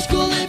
school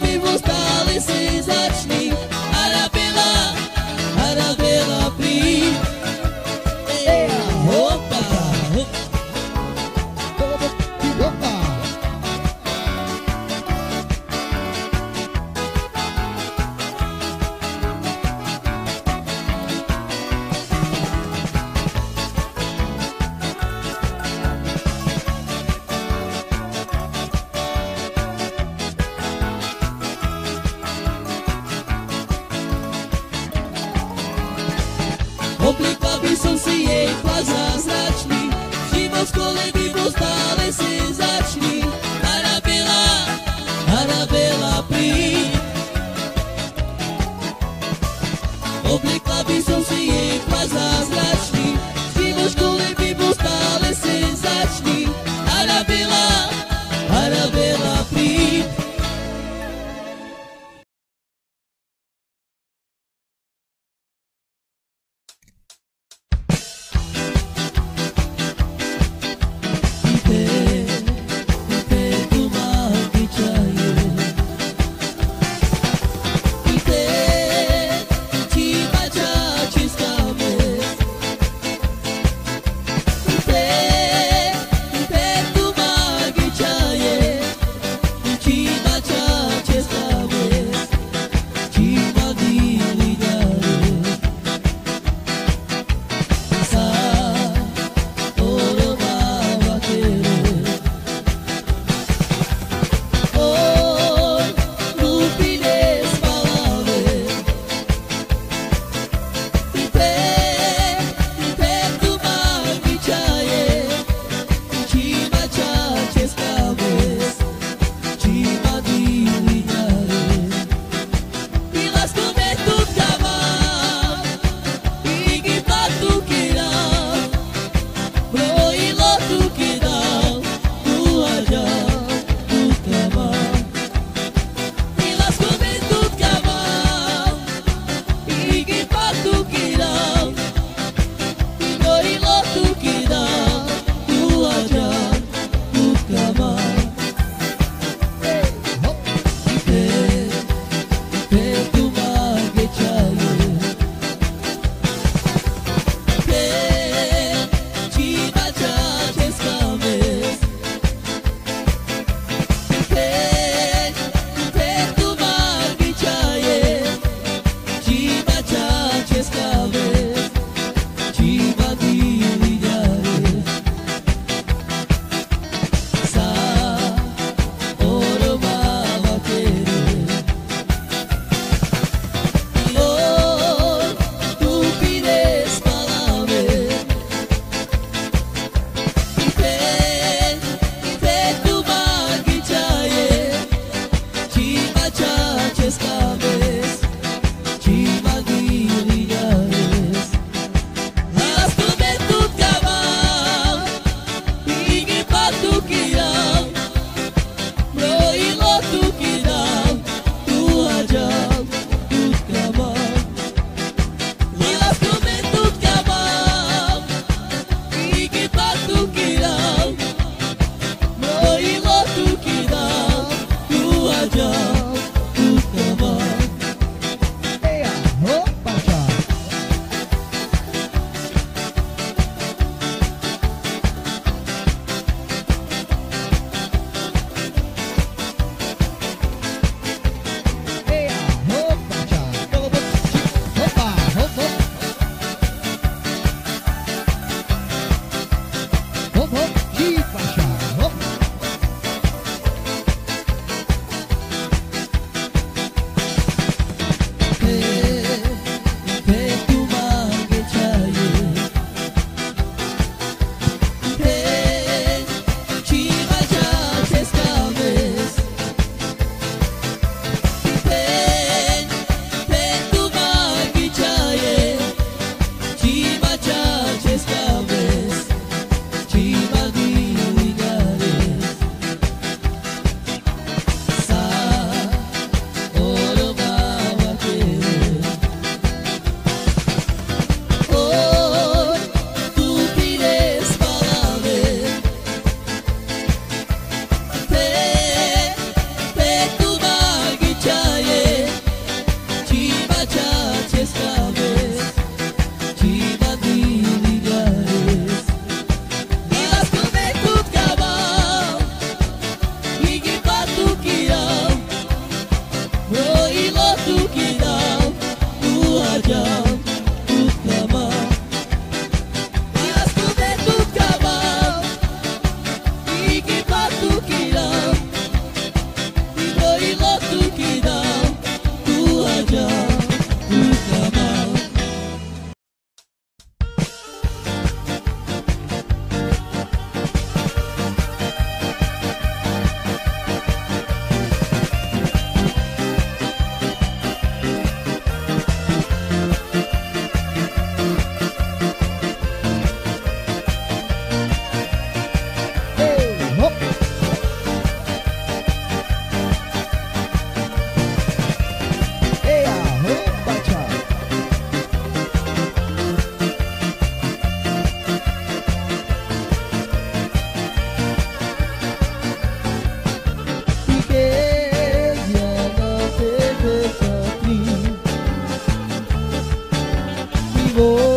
vou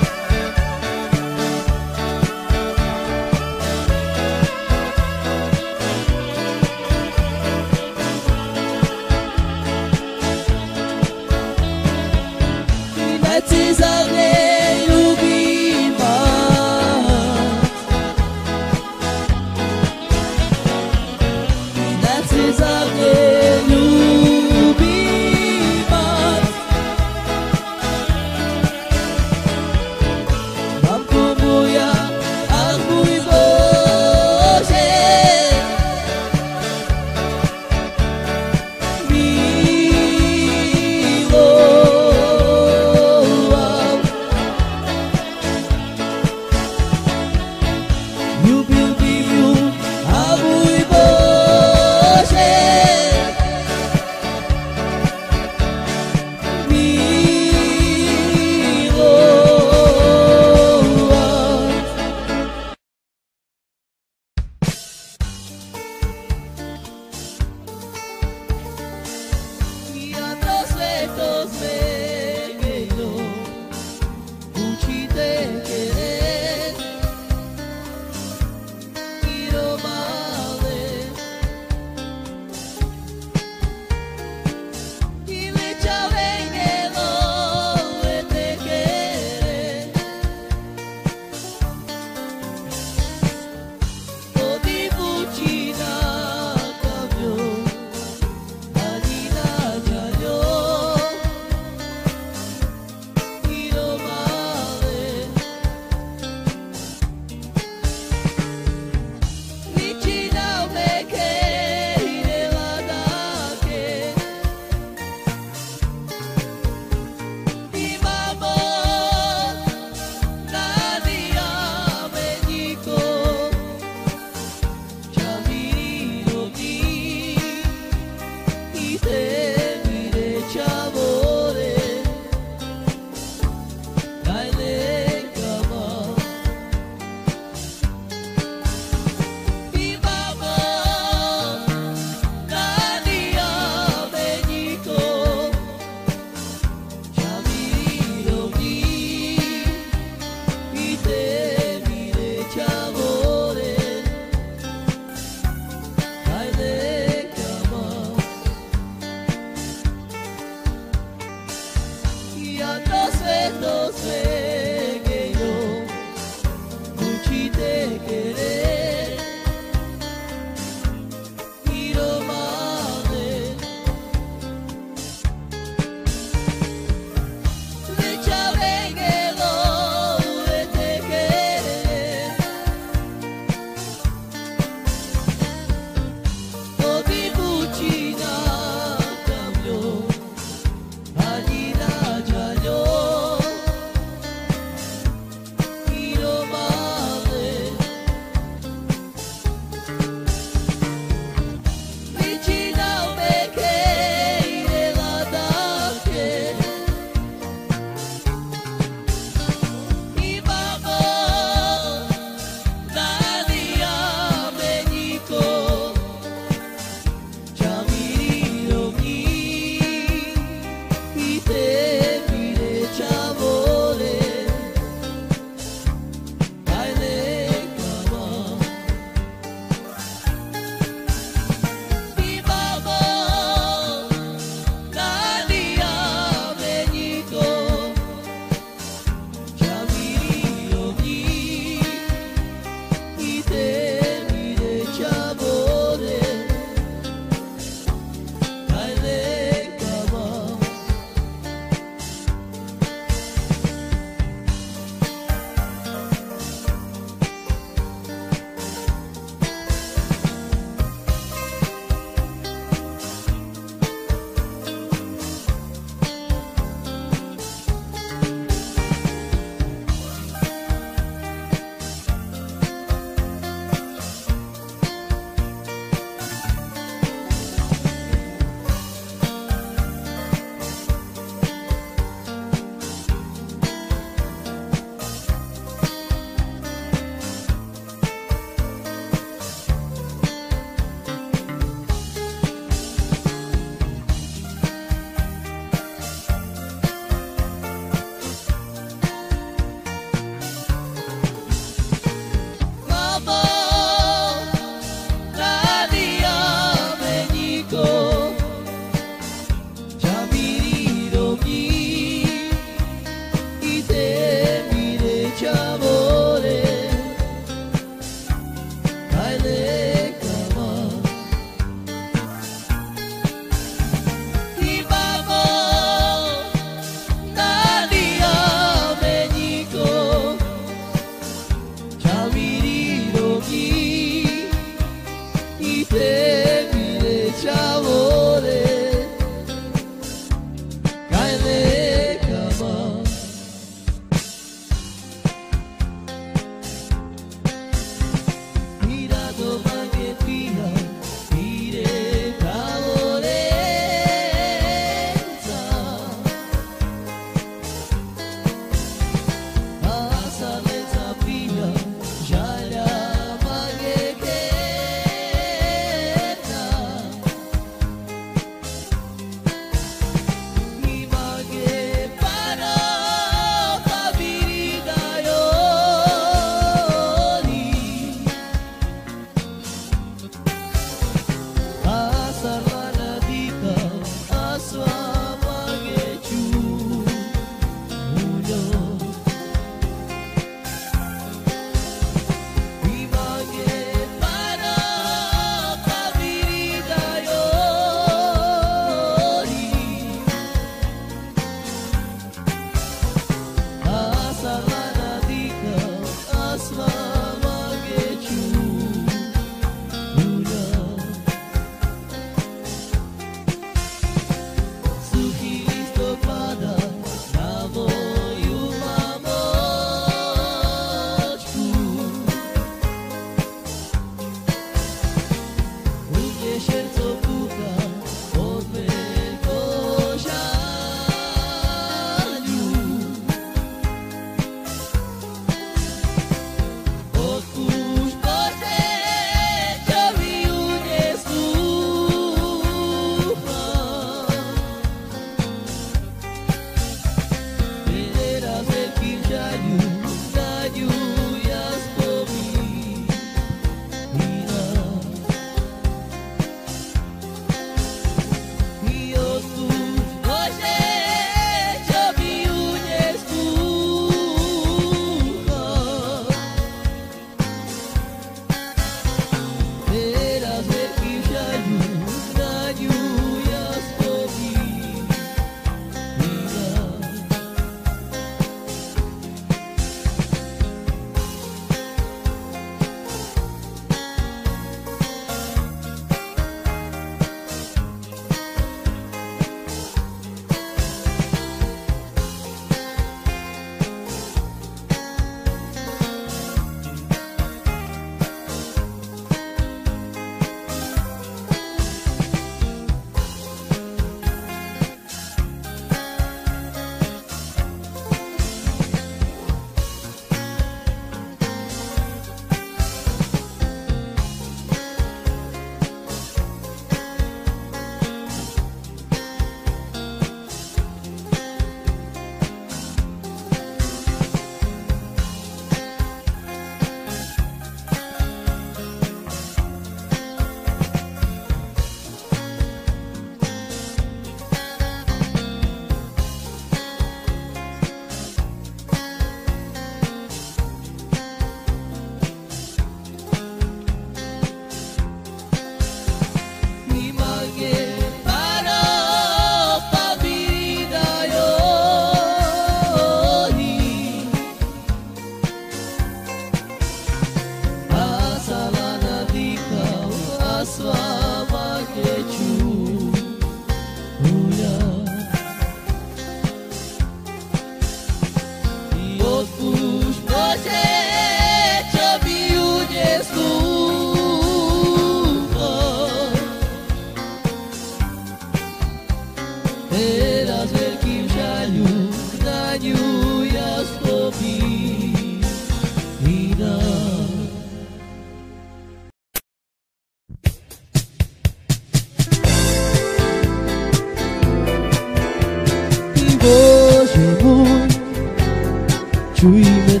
Czujmy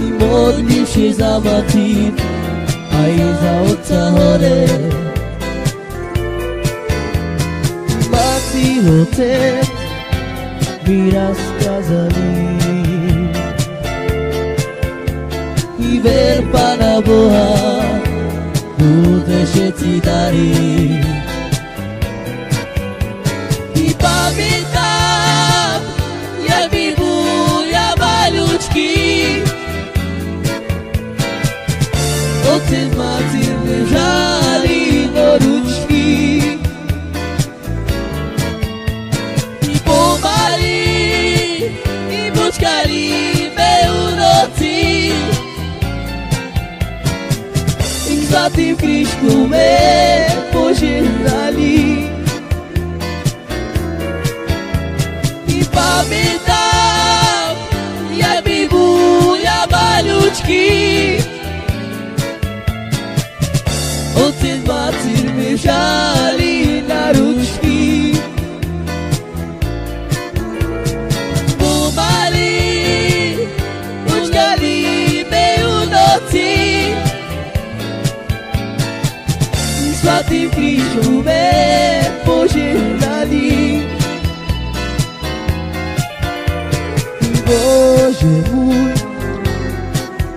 I modlił się za Matim, a i za Otca Chore Maci Hotet mi raz kazali I ver Pana Boha, uderzy Ci darii Stați Cristu me požehnali. I pamätám, ja bibuľa maľučky, otec má církev žal. Me pożegnali. Boże mój,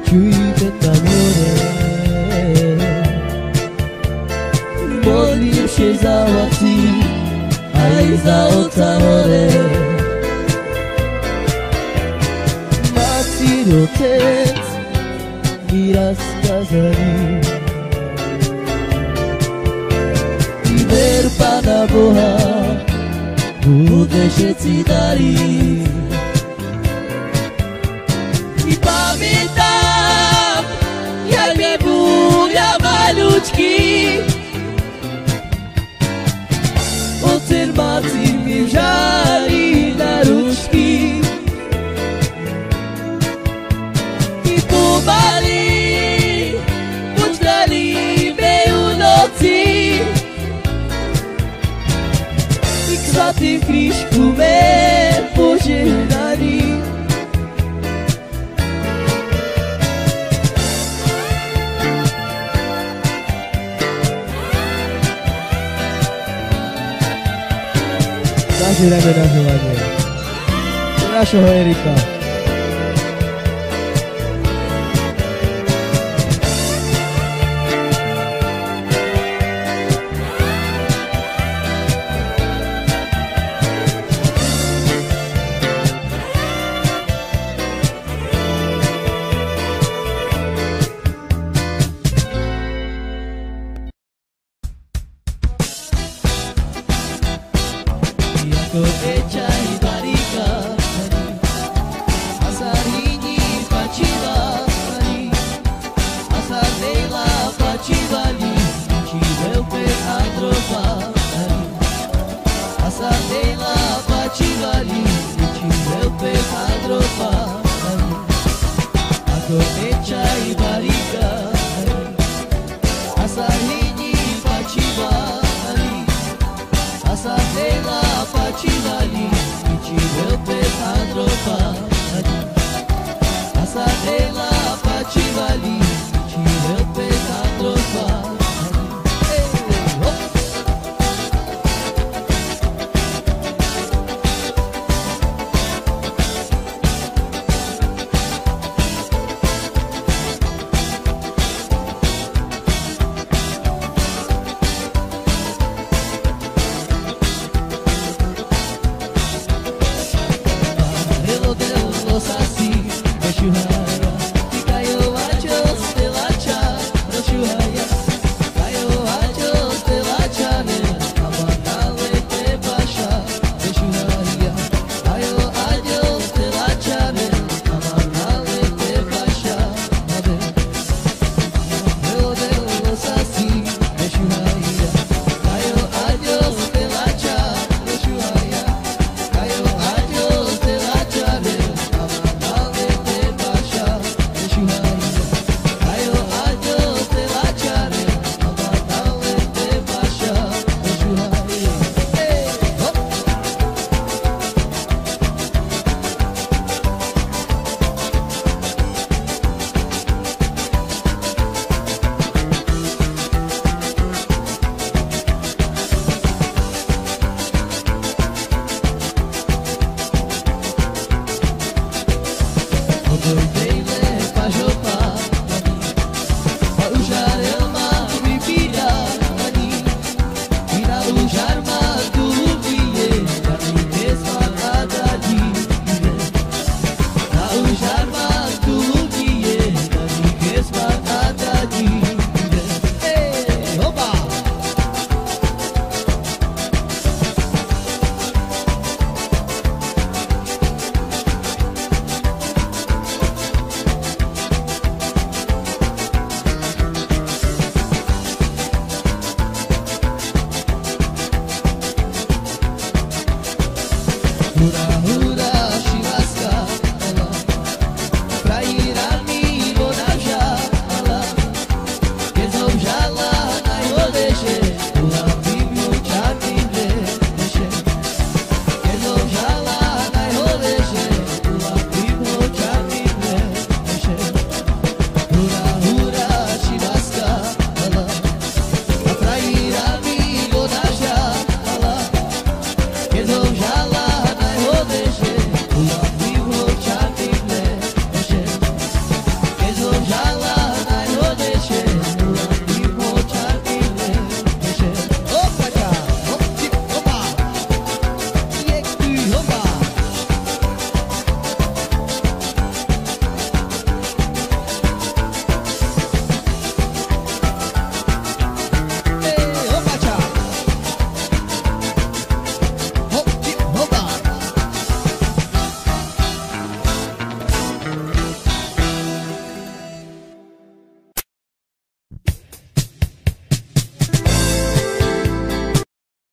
czuj ten kamionę Modlił się za łatwi, a i za ocarole Maci otec mi raz kazali Boha Ugaše ci dari i-a Jak mnie buja maluczki Grazie, grazie, grazie, grazie. Un abbraccio, Erika.